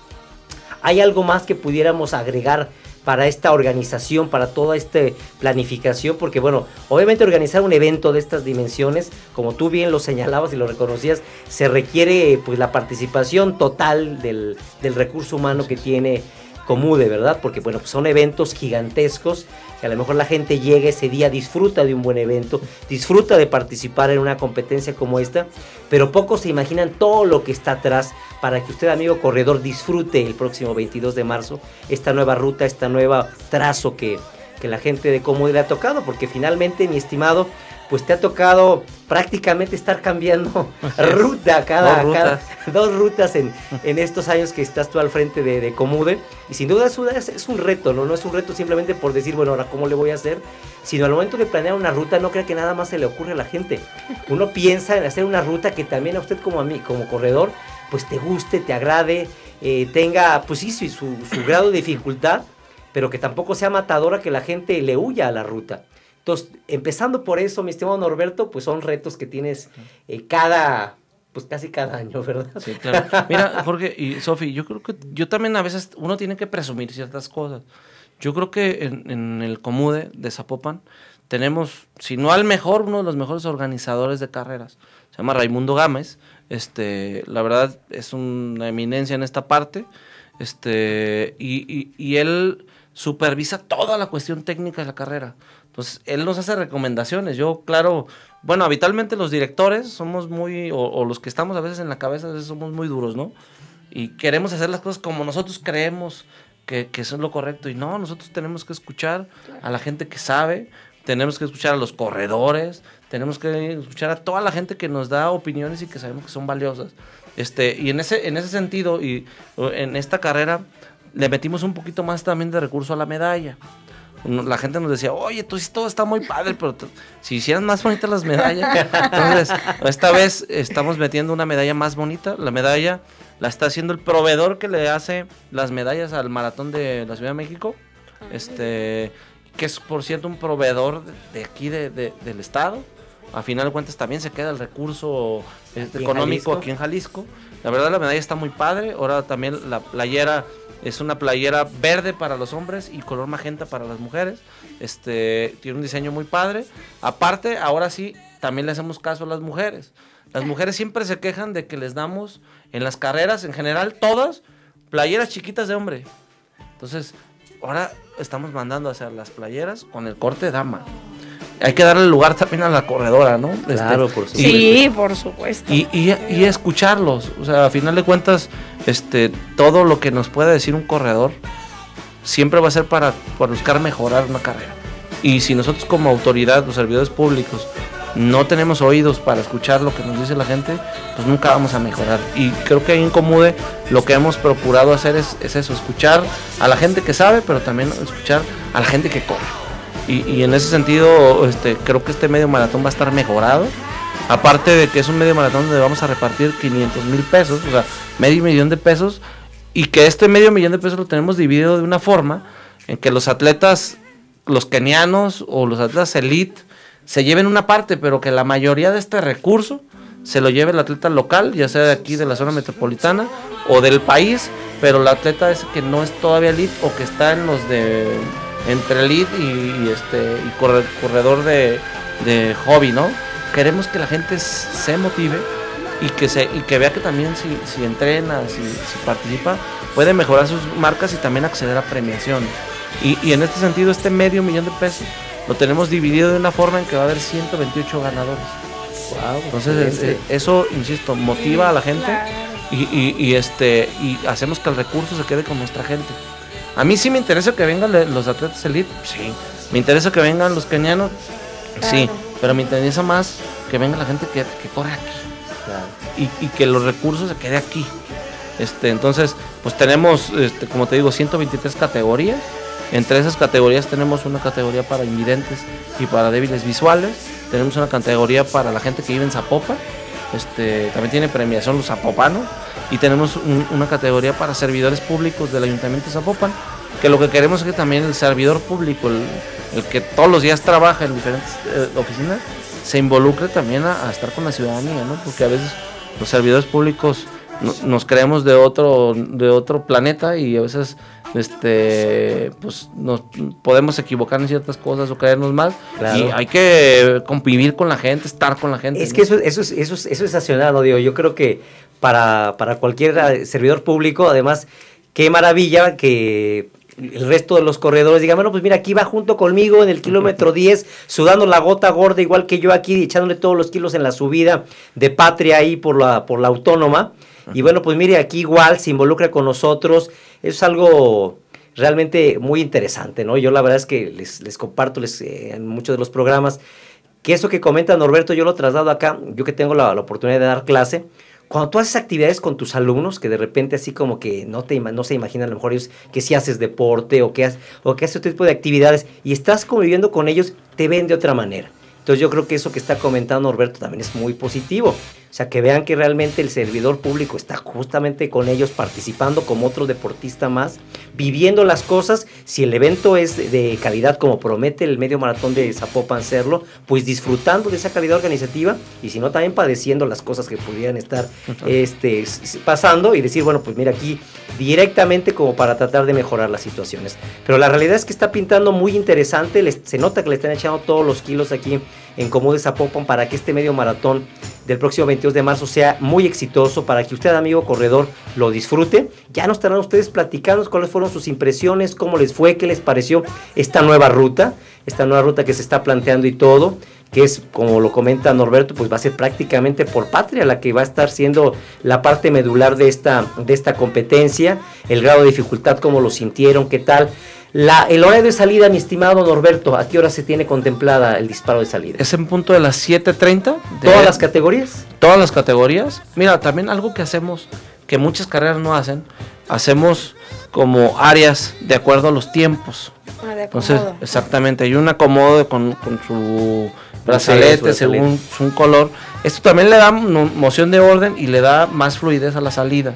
¿Hay algo más que pudiéramos agregar para esta organización, para toda esta planificación, porque bueno, obviamente organizar un evento de estas dimensiones, como tú bien lo señalabas y lo reconocías, se requiere pues la participación total del, del recurso humano que tiene Comude, ¿verdad? Porque bueno, pues son eventos gigantescos que a lo mejor la gente llega ese día, disfruta de un buen evento, disfruta de participar en una competencia como esta, pero pocos se imaginan todo lo que está atrás para que usted, amigo corredor, disfrute el próximo 22 de marzo esta nueva ruta, esta nueva trazo que, que la gente de Comude le ha tocado, porque finalmente, mi estimado, pues te ha tocado prácticamente estar cambiando ruta cada dos rutas, dos rutas en, en, estos años que estás tú al frente de, Comude. Y sin duda es, es, un reto, ¿no? No es un reto simplemente por decir, bueno, ahora cómo le voy a hacer, sino al momento de planear una ruta no crea que nada más se le ocurre a la gente. Uno piensa en hacer una ruta que también a usted como a mí, como corredor, pues te guste, te agrade, eh, tenga, pues sí, su, su grado de dificultad, pero que tampoco sea matadora que la gente le huya a la ruta. Entonces, empezando por eso, mi estimado Norberto, pues son retos que tienes eh, cada, pues casi cada año, ¿verdad? Sí, claro. Mira, Jorge y Sofi, yo creo que yo también a veces uno tiene que presumir ciertas cosas. Yo creo que en, el Comude de Zapopan tenemos, si no al mejor, uno de los mejores organizadores de carreras. Se llama Raimundo Gámez. Este, la verdad es una eminencia en esta parte. Este, y, y él supervisa toda la cuestión técnica de la carrera. Entonces, él nos hace recomendaciones. Yo, claro, bueno, habitualmente los directores somos muy, o, los que estamos a veces en la cabeza, a veces somos muy duros, ¿no? Y queremos hacer las cosas como nosotros creemos que, que es lo correcto. Y no, nosotros tenemos que escuchar a la gente que sabe, tenemos que escuchar a los corredores, tenemos que escuchar a toda la gente que nos da opiniones y que sabemos que son valiosas. Este, y en ese, en ese sentido, y en esta carrera, le metimos un poquito más también de recurso a la medalla la gente nos decía, oye, tú todo está muy padre, pero si hicieran más bonitas las medallas. Entonces, esta vez estamos metiendo una medalla más bonita. La medalla la está haciendo el proveedor que le hace las medallas al maratón de la Ciudad de México. Este, que es por cierto un proveedor de aquí del estado. A final de cuentas también se queda el recurso este, económico aquí en Jalisco. La verdad la medalla está muy padre. Ahora también la playera es una playera verde para los hombres y color magenta para las mujeres. Este tiene un diseño muy padre. Aparte, ahora sí, también le hacemos caso a las mujeres. Las mujeres siempre se quejan de que les damos en las carreras, en general, todas, playeras chiquitas de hombre. Entonces, ahora estamos mandando a hacer las playeras con el corte dama hay que darle lugar también a la corredora, ¿no? Este, claro, por supuesto. Sí, por supuesto. Y, y, escucharlos. O sea, a final de cuentas, este, todo lo que nos pueda decir un corredor, siempre va a ser para, para buscar mejorar una carrera. Y si nosotros como autoridad, los servidores públicos, no tenemos oídos para escuchar lo que nos dice la gente, pues nunca vamos a mejorar. Y creo que ahí en Comude lo que hemos procurado hacer es, eso, escuchar a la gente que sabe, pero también escuchar a la gente que corre. Y, en ese sentido, este, creo que este medio maratón va a estar mejorado. Aparte de que es un medio maratón donde vamos a repartir 500 mil pesos, o sea, medio millón de pesos, y que este medio millón de pesos lo tenemos dividido de una forma en que los atletas, los kenianos o los atletas elite, se lleven una parte, pero que la mayoría de este recurso se lo lleve el atleta local, ya sea de aquí de la zona metropolitana o del país, pero el atleta es que no es todavía elite o que está en los de entre elite y, este y corredor de, hobby, ¿no? Queremos que la gente se motive y que se y que vea que también si, si entrena, si, participa, puede mejorar sus marcas y también acceder a premiación. Y, y en este sentido, este medio millón de pesos lo tenemos dividido de una forma en que va a haber 128 ganadores. Entonces eh, eso, insisto, motiva a la gente y, este y hacemos que el recurso se quede con nuestra gente. A mí sí me interesa que vengan los atletas elite, sí. Me interesa que vengan los kenianos, sí. Pero me interesa más que venga la gente que, corre aquí. Y, que los recursos se quede aquí. Este, entonces, pues tenemos, este, como te digo, 123 categorías entre esas categorías tenemos una categoría para invidentes y para débiles visuales. Tenemos una categoría para la gente que vive en Zapopan. Este, también tiene premiación los zapopanos. Y tenemos una categoría para servidores públicos del Ayuntamiento de Zapopan. Que lo que queremos es que también el servidor público, el, que todos los días trabaja en diferentes eh, oficinas, se involucre también a, estar con la ciudadanía, ¿no? Porque a veces los servidores públicos nos creemos de otro, de otro planeta y a veces este pues nos podemos equivocar en ciertas cosas o creernos mal y hay que convivir con la gente estar con la gente es que eso, eso, es, eso, es, eso es ¿no? Digo, yo creo que para, para cualquier servidor público además qué maravilla que el resto de los corredores digan, bueno, pues mira, aquí va junto conmigo en el kilómetro 10, sudando la gota gorda, igual que yo aquí, echándole todos los kilos en la subida de patria ahí por la, por la autónoma. Y bueno, pues mire, aquí igual se involucra con nosotros. Es algo realmente muy interesante, ¿no? Yo la verdad es que les, les comparto les, eh, en muchos de los programas que eso que comenta Norberto, yo lo traslado acá, yo que tengo la, oportunidad de dar clase. Cuando tú haces actividades con tus alumnos, que de repente así como que no, te, no se imaginan a lo mejor ellos que si haces deporte o que, haces, o que haces otro tipo de actividades y estás conviviendo con ellos, te ven de otra manera. Entonces yo creo que eso que está comentando Norberto también es muy positivo. O sea, que vean que realmente el servidor público está justamente con ellos participando como otro deportista más, viviendo las cosas. Si el evento es de calidad como promete el medio maratón de Zapopan serlo, pues disfrutando de esa calidad organizativa y si no también padeciendo las cosas que pudieran estar este, pasando y decir, bueno, pues mira aquí directamente como para tratar de mejorar las situaciones. Pero la realidad es que está pintando muy interesante, se nota que le están echando todos los kilos aquí en Comú de Zapopan para que este medio maratón del próximo 22 de marzo sea muy exitoso, para que usted, amigo corredor, lo disfrute. Ya nos estarán ustedes platicando cuáles fueron sus impresiones, cómo les fue, qué les pareció esta nueva ruta, esta nueva ruta que se está planteando y todo que es, como lo comenta Norberto, pues va a ser prácticamente por patria la que va a estar siendo la parte medular de esta, de esta competencia, el grado de dificultad, cómo lo sintieron, qué tal. La, el horario de salida, mi estimado Norberto, ¿a qué hora se tiene contemplada el disparo de salida? Es en punto de las 7.30. ¿Todas las categorías? Todas las categorías. Mira, también algo que hacemos, que muchas carreras no hacen, hacemos como áreas de acuerdo a los tiempos. Ah, Entonces, exactamente, hay un acomodo con, con su brazalete según su color. Esto también le da moción de orden y le da más fluidez a la salida.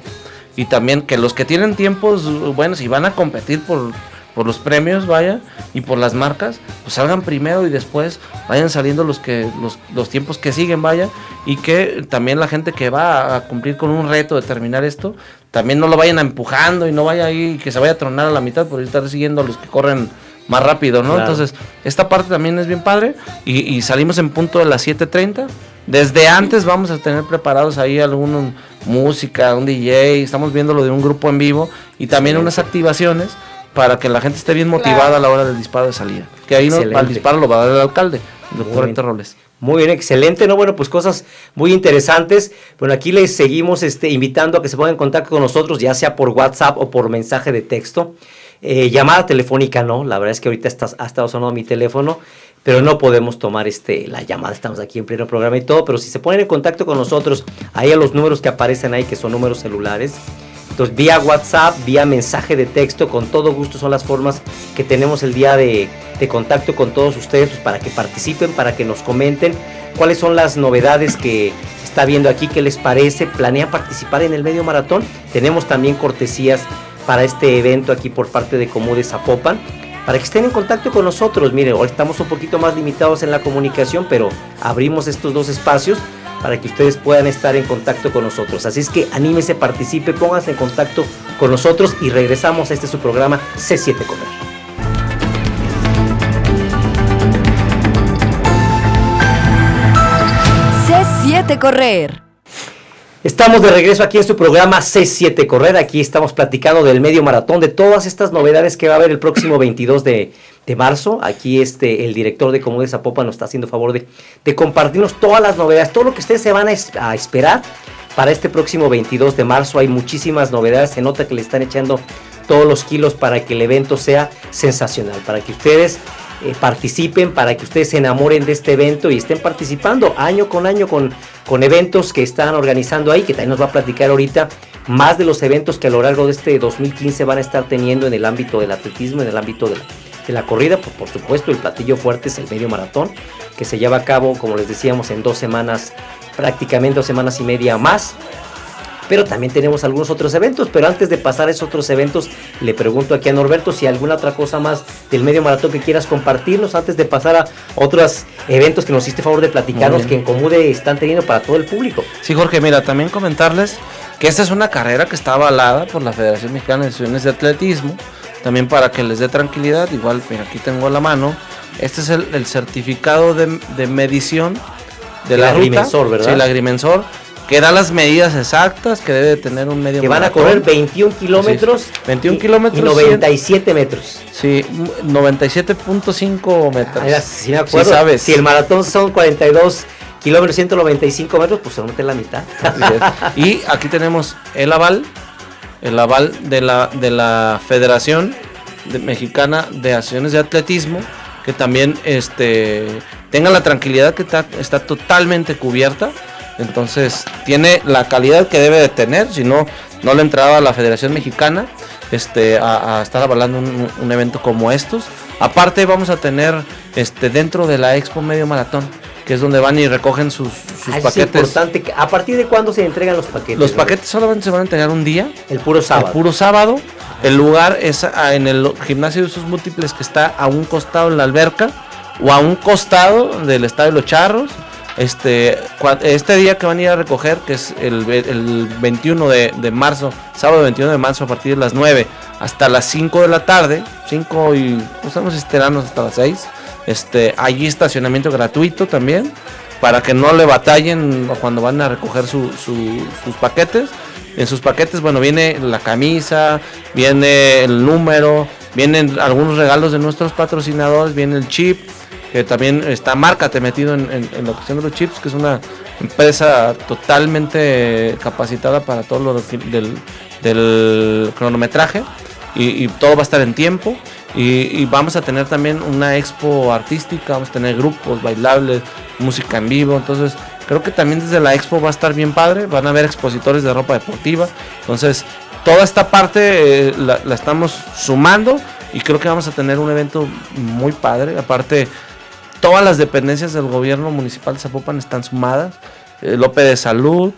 Y también que los que tienen tiempos buenos y van a competir por por los premios, vaya, y por las marcas, pues salgan primero y después vayan saliendo los que los, los, tiempos que siguen, vaya, y que también la gente que va a cumplir con un reto de terminar esto, también no lo vayan empujando y no vaya ahí que se vaya a tronar a la mitad por estar siguiendo a los que corren más rápido, ¿no? Entonces, esta parte también es bien padre y, y salimos en punto de las 7.30. Desde antes vamos a tener preparados ahí alguna música, un DJ, estamos viendo lo de un grupo en vivo y también unas activaciones para que la gente esté bien motivada a la hora del disparo de salida. Que ahí no, al disparo lo va a dar el alcalde, doctor Roles. Muy bien, excelente, ¿no? Bueno, pues cosas muy interesantes. Bueno, aquí les seguimos este, invitando a que se pongan en contacto con nosotros, ya sea por WhatsApp o por mensaje de texto. Eh, llamada telefónica no, la verdad es que ahorita está, ha estado sonando mi teléfono, pero no podemos tomar este, la llamada, estamos aquí en pleno programa y todo, pero si se ponen en contacto con nosotros, ahí a los números que aparecen ahí, que son números celulares, entonces vía WhatsApp, vía mensaje de texto, con todo gusto son las formas que tenemos el día de, de contacto con todos ustedes, pues, para que participen, para que nos comenten cuáles son las novedades que está viendo aquí, qué les parece, planea participar en el medio maratón. Tenemos también cortesías para este evento aquí por parte de Comude Zapopan para que estén en contacto con nosotros. Miren, hoy estamos un poquito más limitados en la comunicación, pero abrimos estos dos espacios para que ustedes puedan estar en contacto con nosotros. Así es que anímese, participe, pónganse en contacto con nosotros y regresamos a este su programa C7 Comer. C7 Correr. Estamos de regreso aquí en su programa C7 Correr. Aquí estamos platicando del medio maratón, de todas estas novedades que va a haber el próximo 22 de, marzo. Aquí este, el director de Comunes Zapopan nos está haciendo favor de, de, compartirnos todas las novedades, todo lo que ustedes se van a, a, esperar para este próximo 22 de marzo. Hay muchísimas novedades, se nota que le están echando todos los kilos para que el evento sea sensacional, para que ustedes eh, participen, para que ustedes se enamoren de este evento y estén participando año con año con, con eventos que están organizando ahí, que también nos va a platicar ahorita más de los eventos que a lo largo de este 2015 van a estar teniendo en el ámbito del atletismo, en el ámbito de la, de la corrida. Pues, por supuesto, el platillo fuerte es el medio maratón, que se lleva a cabo, como les decíamos, en dos semanas, prácticamente dos semanas y media más. Pero también tenemos algunos otros eventos. Pero antes de pasar a esos otros eventos, le pregunto aquí a Norberto si hay alguna otra cosa más del medio maratón que quieras compartirnos antes de pasar a otros eventos que nos hiciste favor de platicarnos que en Comude están teniendo para todo el público. Sí, Jorge, mira, también comentarles que esta es una carrera que está avalada por la Federación Mexicana de Sesiones de Atletismo. También para que les dé tranquilidad, igual, mira, aquí tengo a la mano. Este es el, el certificado de, de, medición de el la agrimensor, ruta. ¿verdad? Sí, el agrimensor que da las medidas exactas que debe tener un medio que van maratón. a correr 21 kilómetros 21 y, kilómetros y 97 metros. Sí 97.5 metros. Ah, sí me acuerdo sí sabes. si el maratón son 42 kilómetros 195 metros pues solamente la mitad. Y aquí tenemos el aval el aval de la de la Federación de Mexicana de Acciones de Atletismo que también este tenga la tranquilidad que está, está totalmente cubierta entonces tiene la calidad que debe de tener, si no, no le entraba a la Federación Mexicana este, a, a estar avalando un, un, evento como estos. Aparte vamos a tener este, dentro de la Expo Medio Maratón, que es donde van y recogen sus, sus ah, paquetes. Es importante. ¿A partir de cuándo se entregan los paquetes? Los paquetes solamente se van a entregar un día. El puro sábado. El puro sábado. El lugar es en el gimnasio de usos múltiples que está a un costado en la alberca o a un costado del Estadio de los Charros. Este, este día que van a ir a recoger, que es el, el 21 de, de, marzo, sábado 21 de marzo a partir de las 9 hasta las 5 de la tarde, 5 y pues, estamos esperando hasta las 6. Este, allí estacionamiento gratuito también, para que no le batallen cuando van a recoger su, su, sus paquetes. En sus paquetes, bueno, viene la camisa, viene el número, vienen algunos regalos de nuestros patrocinadores, viene el chip, que también está Márcate metido en, la cuestión de los chips, que es una empresa totalmente capacitada para todo lo del, cronometraje y, todo va a estar en tiempo. Y, vamos a tener también una expo artística, vamos a tener grupos bailables, música en vivo. Entonces, creo que también desde la expo va a estar bien padre. Van a haber expositores de ropa deportiva. Entonces, toda esta parte eh, la estamos sumando y creo que vamos a tener un evento muy padre. Aparte, todas las dependencias del gobierno municipal de Zapopan están sumadas. El OPE de salud,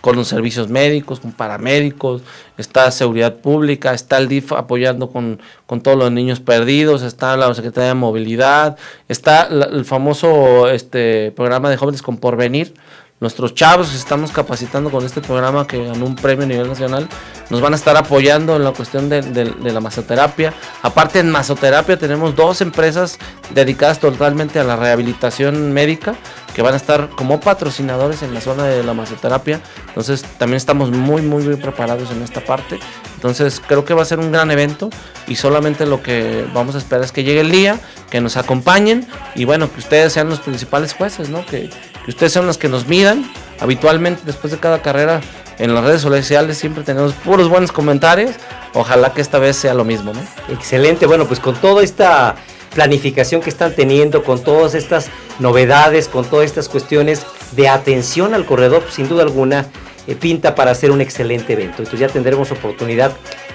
con los servicios médicos, con paramédicos, está seguridad pública, está el DIF apoyando con, con todos los niños perdidos, está la Secretaría de Movilidad, está la, el famoso este programa de jóvenes con porvenir. Nuestros chavos que estamos capacitando con este programa que ganó un premio a nivel nacional nos van a estar apoyando en la cuestión de, de, de, la masoterapia. Aparte en masoterapia tenemos dos empresas dedicadas totalmente a la rehabilitación médica que van a estar como patrocinadores en la zona de la masoterapia. Entonces también estamos muy muy muy preparados en esta parte. Entonces creo que va a ser un gran evento y solamente lo que vamos a esperar es que llegue el día, que nos acompañen y bueno, que ustedes sean los principales jueces, ¿no? Que, que ustedes sean los que nos midan. Habitualmente después de cada carrera en las redes sociales siempre tenemos puros buenos comentarios. Ojalá que esta vez sea lo mismo, ¿no? Excelente, bueno, pues con toda esta planificación que están teniendo, con todas estas novedades, con todas estas cuestiones de atención al corredor, pues, sin duda alguna pinta para hacer un excelente evento. Entonces ya tendremos oportunidad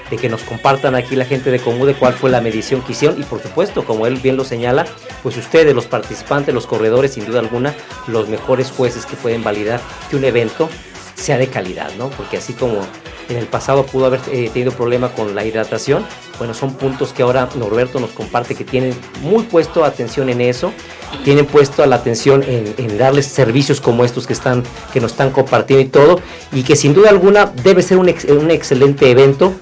de que nos compartan aquí la gente de Comude cuál fue la medición que hicieron y por supuesto, como él bien lo señala, pues ustedes, los participantes, los corredores, sin duda alguna, los mejores jueces que pueden validar que un evento sea de calidad, ¿no? Porque así como en el pasado pudo haber eh, tenido problema con la hidratación, bueno, son puntos que ahora Norberto nos comparte que tienen muy puesto atención en eso, tienen puesto la atención en, darles servicios como estos que, están, que nos están compartiendo y todo, y que sin duda alguna debe ser un, un excelente evento,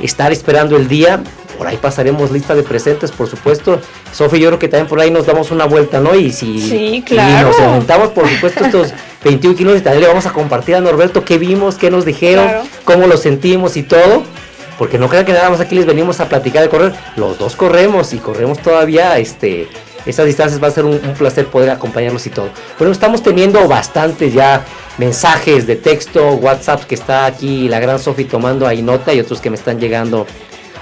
estar esperando el día, por ahí pasaremos lista de presentes, por supuesto. Sofi, yo creo que también por ahí nos damos una vuelta, ¿no? Y si sí, claro. nos aventamos, por supuesto, estos 21 kilómetros, también le vamos a compartir a Norberto qué vimos, qué nos dijeron, cómo lo sentimos y todo. Porque no crean que nada más aquí les venimos a platicar de correr. Los dos corremos y corremos todavía este, esas distancias. Va a ser un, placer poder acompañarlos y todo. Bueno, estamos teniendo bastantes ya mensajes de texto, WhatsApp que está aquí la gran Sofi tomando ahí nota y otros que me están llegando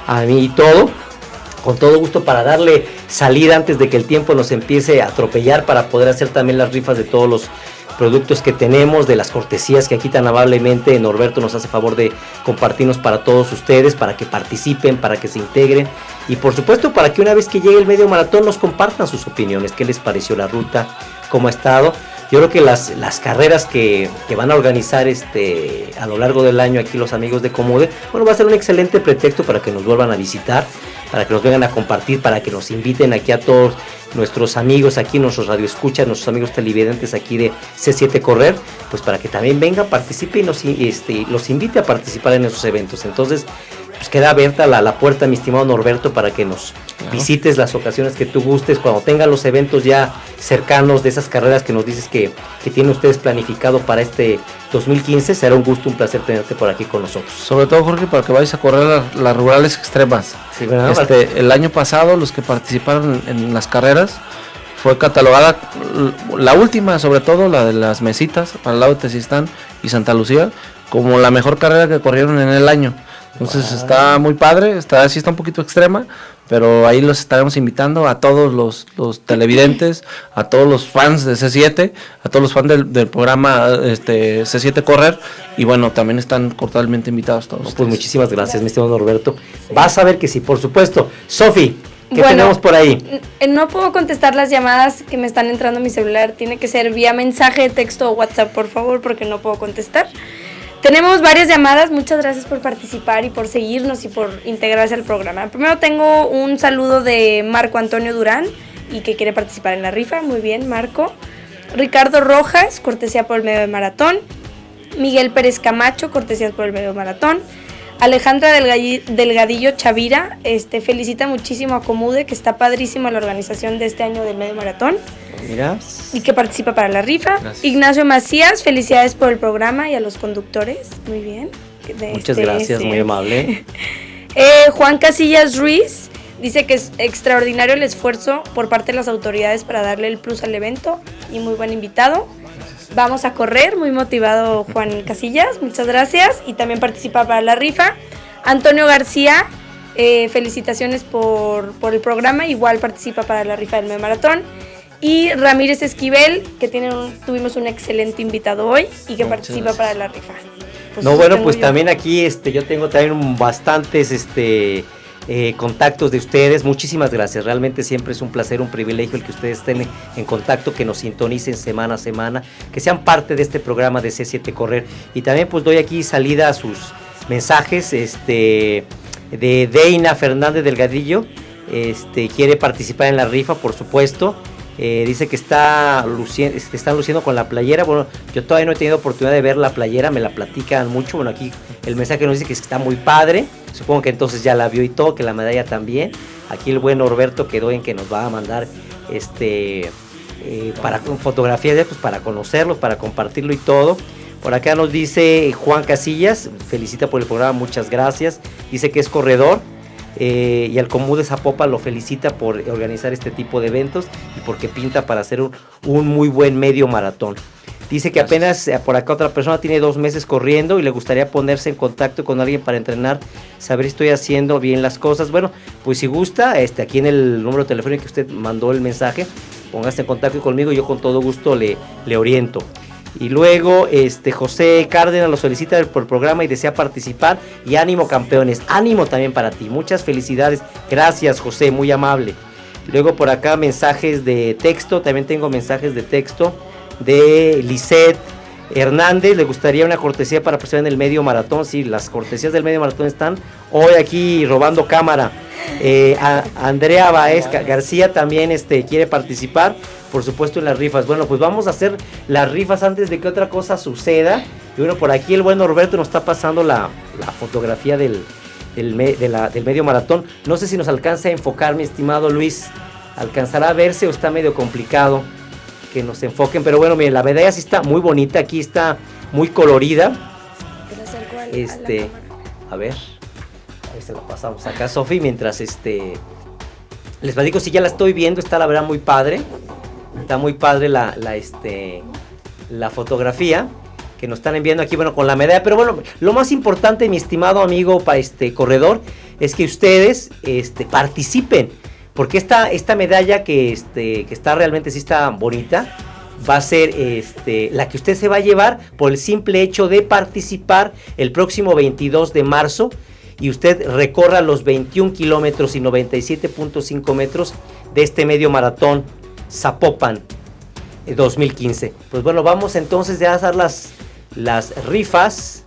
a mí y todo. Con todo gusto para darle salida antes de que el tiempo nos empiece a atropellar para poder hacer también las rifas de todos los productos que tenemos, de las cortesías que aquí tan amablemente Norberto nos hace favor de compartirnos para todos ustedes, para que participen, para que se integren. Y por supuesto para que una vez que llegue el medio maratón nos compartan sus opiniones, qué les pareció la ruta, cómo ha estado. Yo creo que las, las carreras que, que, van a organizar este, a lo largo del año aquí los amigos de Comode, bueno, va a ser un excelente pretexto para que nos vuelvan a visitar, para que nos vengan a compartir, para que nos inviten aquí a todos nuestros amigos aquí, nuestros radioescuchas, nuestros amigos televidentes aquí de C7 Correr, pues para que también venga, participe y nos, este, los invite a participar en esos eventos. Entonces, pues queda abierta la, la puerta, mi estimado Norberto, para que nos visites las ocasiones que tú gustes, cuando tengan los eventos ya cercanos de esas carreras que nos dices que, que tienen ustedes planificado para este 2015, será un gusto, un placer tenerte por aquí con nosotros. Sobre todo, Jorge, para que vayas a correr las, rurales extremas. este, el año pasado, los que participaron en las carreras, fue catalogada la última, sobre todo la de las mesitas, para el lado de Tezistán y Santa Lucía, como la mejor carrera que corrieron en el año. Entonces está muy padre, está sí está un poquito extrema, pero ahí los estaremos invitando a todos los, los televidentes, a todos los fans de C7, a todos los fans del, programa este, C7 Correr, y bueno, también están cordialmente invitados todos. pues muchísimas gracias, mi estimado Norberto. Vas a ver que sí, por supuesto. Sofi, ¿qué tenemos por ahí? No puedo contestar las llamadas que me están entrando a mi celular, tiene que ser vía mensaje, texto o WhatsApp, por favor, porque no puedo contestar. Tenemos varias llamadas, muchas gracias por participar y por seguirnos y por integrarse al programa. Primero tengo un saludo de Marco Antonio Durán y que quiere participar en la rifa. Muy bien, Marco. Ricardo Rojas, cortesía por el medio de maratón. Miguel Pérez Camacho, cortesía por el medio de maratón. Alejandra Delgadillo Chavira, este, felicita muchísimo a Comude, que está padrísimo la organización de este año del medio maratón. Mira. Y que participa para la rifa. Ignacio Macías, felicidades por el programa y a los conductores. Muy bien. Muchas este, gracias, muy amable. Eh, Juan Casillas Ruiz dice que es extraordinario el esfuerzo por parte de las autoridades para darle el plus al evento y muy buen invitado. Vamos a correr, muy motivado Juan Casillas, muchas gracias. Y también participa para la rifa. Antonio García, eh, felicitaciones por, por, el programa, igual participa para la rifa del medio maratón. Y Ramírez Esquivel, que tiene tuvimos un excelente invitado hoy y que participa para la rifa. Pues no, bueno, pues también aquí este, yo tengo también bastantes este, eh, contactos de ustedes. Muchísimas gracias. Realmente siempre es un placer, un privilegio el que ustedes estén en contacto, que nos sintonicen semana a semana, que sean parte de este programa de C7 Correr. Y también pues doy aquí salida a sus mensajes este, de Deina Fernández Delgadillo. Este, quiere participar en la rifa, por supuesto. Eh, dice que está luciendo, este, están luciendo con la playera. Bueno, yo todavía no he tenido oportunidad de ver la playera, me la platican mucho. Bueno, aquí el mensaje nos dice que está muy padre. Supongo que entonces ya la vio y todo, que la medalla también. Aquí el buen Norberto quedó en que nos va a mandar este eh, para fotografías pues para conocerlos, para compartirlo y todo. Por acá nos dice Juan Casillas, felicita por el programa, muchas gracias. Dice que es corredor eh, y al Comú de Zapopa lo felicita por organizar este tipo de eventos y porque pinta para hacer un, muy buen medio maratón. Dice que apenas eh, por acá otra persona tiene dos meses corriendo y le gustaría ponerse en contacto con alguien para entrenar, saber si estoy haciendo bien las cosas. Bueno, pues si gusta, este, aquí en el número telefónico que usted mandó el mensaje, póngase en contacto conmigo y yo con todo gusto le, le oriento. Y luego este José Cárdenas lo solicita por el programa y desea participar. Y ánimo campeones, ánimo también para ti. Muchas felicidades. Gracias José, muy amable. Luego por acá mensajes de texto, también tengo mensajes de texto de Lisette Hernández. Le gustaría una cortesía para participar en el medio maratón. Sí, las cortesías del medio maratón están hoy aquí robando cámara. Eh, Andrea Baez García también este, quiere participar, por supuesto, en las rifas. Bueno, pues vamos a hacer las rifas antes de que otra cosa suceda. Y bueno, por aquí el buen Norberto nos está pasando la, fotografía del, del medio maratón. No sé si nos alcanza a enfocar, mi estimado Luis. ¿Alcanzará a verse o está medio complicado que nos enfoquen? Pero bueno, miren, la medalla sí está muy bonita. Aquí está muy colorida. Al- a Este, cámara. a ver, ahí se la pasamos acá, Sofi, mientras este, les platico, si ya la estoy viendo, está la verdad muy padre, está muy padre la, la, este, la fotografía que nos están enviando aquí, bueno, con la medalla, pero bueno, lo más importante, mi estimado amigo pa, este, corredor, es que ustedes este, participen, porque esta, esta medalla que, este, que está realmente, sí está bonita, va a ser este, la que usted se va a llevar por el simple hecho de participar el próximo 22 de marzo y usted recorra los 21 kilómetros y 97.5 metros de este medio maratón Zapopan eh, 2015. Pues bueno, vamos entonces a dar las, las rifas.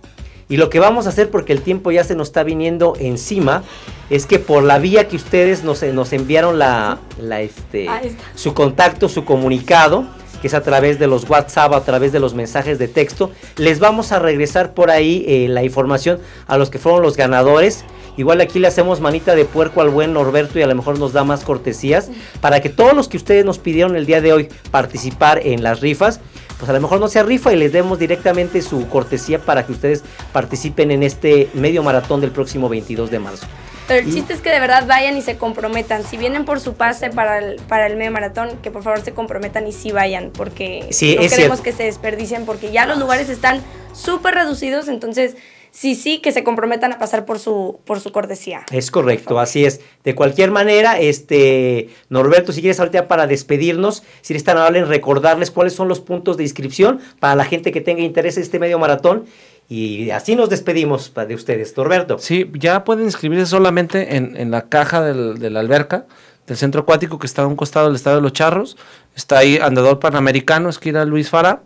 Y lo que vamos a hacer, porque el tiempo ya se nos está viniendo encima, es que por la vía que ustedes nos, nos enviaron la, la, este, está. su contacto, su comunicado, que es a través de los WhatsApp, a través de los mensajes de texto, les vamos a regresar por ahí eh, la información a los que fueron los ganadores. Igual aquí le hacemos manita de puerco al buen Norberto y a lo mejor nos da más cortesías para que todos los que ustedes nos pidieron el día de hoy participar en las rifas, pues a lo mejor no sea rifa y les demos directamente su cortesía para que ustedes participen en este medio maratón del próximo 22 de marzo. Pero el chiste es que de verdad vayan y se comprometan. Si vienen por su pase para el, para el medio maratón, que por favor se comprometan y sí vayan, porque Sí, no queremos cierto. que se desperdicien, porque ya los lugares están súper reducidos, entonces sí, sí, que se comprometan a pasar por su, por su cortesía. Es correcto, así es. De cualquier manera, este Norberto, si quieres ahorita para despedirnos, si eres tan amable en recordarles cuáles son los puntos de inscripción para la gente que tenga interés en este medio maratón. Y así nos despedimos de ustedes, Norberto. Sí, ya pueden inscribirse solamente en, en la caja del- de la alberca del centro acuático que está a un costado del Estadio de los Charros. Está ahí Andador Panamericano, esquina Luis Fara.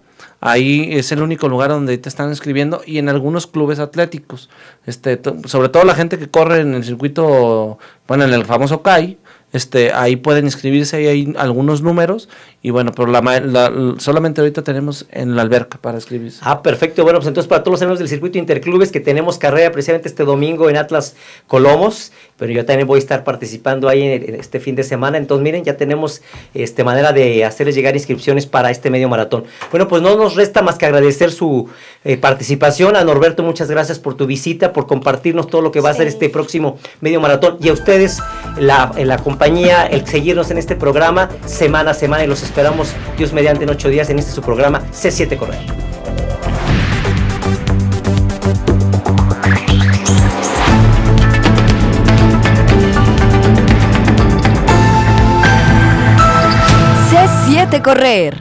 Ahí es el único lugar donde te están inscribiendo y en algunos clubes atléticos. Este, sobre todo la gente que corre en el circuito, bueno, en el famoso CAI, este, ahí pueden inscribirse, ahí hay algunos números y bueno, pero la, ma- la- solamente ahorita tenemos en la alberca para inscribirse. Ah, perfecto. Bueno, pues entonces para todos los amigos del circuito Interclubes que tenemos carrera precisamente este domingo en Atlas Colomos, pero yo también voy a estar participando ahí en, en este fin de semana. Entonces, miren, ya tenemos este manera de hacerles llegar inscripciones para este medio maratón. Bueno, pues no nos resta más que agradecer su eh, participación. A Norberto, muchas gracias por tu visita, por compartirnos todo lo que va a ser este próximo medio maratón. Y a ustedes, la, la el seguirnos en este programa semana a semana y los esperamos, Dios mediante, en ocho días en este su programa C7 Correr. C7 Correr.